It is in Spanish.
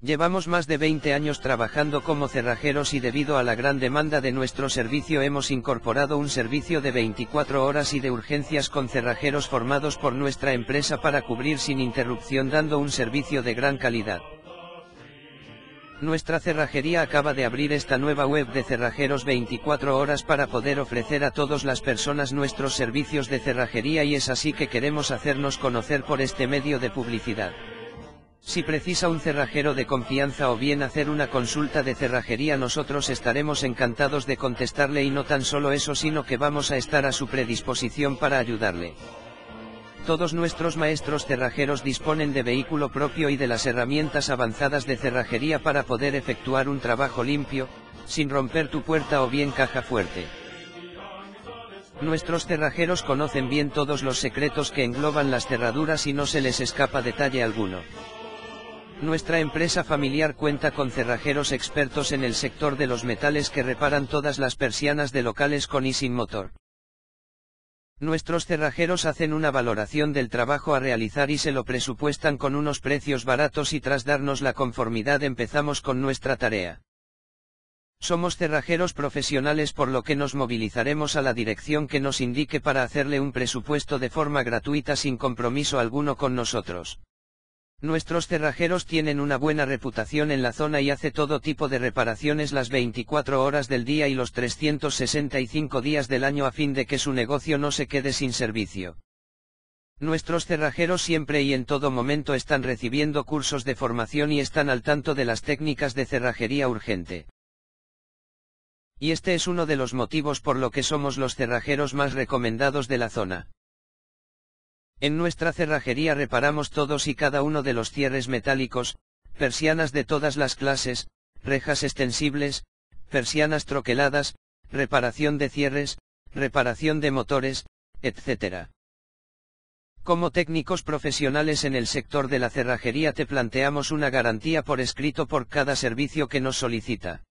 Llevamos más de 20 años trabajando como cerrajeros y debido a la gran demanda de nuestro servicio hemos incorporado un servicio de 24 horas y de urgencias con cerrajeros formados por nuestra empresa para cubrir sin interrupción dando un servicio de gran calidad. Nuestra cerrajería acaba de abrir esta nueva web de cerrajeros 24 horas para poder ofrecer a todas las personas nuestros servicios de cerrajería y es así que queremos hacernos conocer por este medio de publicidad. Si precisa un cerrajero de confianza o bien hacer una consulta de cerrajería nosotros estaremos encantados de contestarle y no tan solo eso sino que vamos a estar a su predisposición para ayudarle. Todos nuestros maestros cerrajeros disponen de vehículo propio y de las herramientas avanzadas de cerrajería para poder efectuar un trabajo limpio, sin romper tu puerta o bien caja fuerte. Nuestros cerrajeros conocen bien todos los secretos que engloban las cerraduras y no se les escapa detalle alguno. Nuestra empresa familiar cuenta con cerrajeros expertos en el sector de los metales que reparan todas las persianas de locales con y sin motor. Nuestros cerrajeros hacen una valoración del trabajo a realizar y se lo presupuestan con unos precios baratos y tras darnos la conformidad empezamos con nuestra tarea. Somos cerrajeros profesionales por lo que nos movilizaremos a la dirección que nos indique para hacerle un presupuesto de forma gratuita sin compromiso alguno con nosotros. Nuestros cerrajeros tienen una buena reputación en la zona y hace todo tipo de reparaciones las 24 horas del día y los 365 días del año a fin de que su negocio no se quede sin servicio. Nuestros cerrajeros siempre y en todo momento están recibiendo cursos de formación y están al tanto de las técnicas de cerrajería urgente. Y este es uno de los motivos por lo que somos los cerrajeros más recomendados de la zona. En nuestra cerrajería reparamos todos y cada uno de los cierres metálicos, persianas de todas las clases, rejas extensibles, persianas troqueladas, reparación de cierres, reparación de motores, etc. Como técnicos profesionales en el sector de la cerrajería te planteamos una garantía por escrito por cada servicio que nos solicita.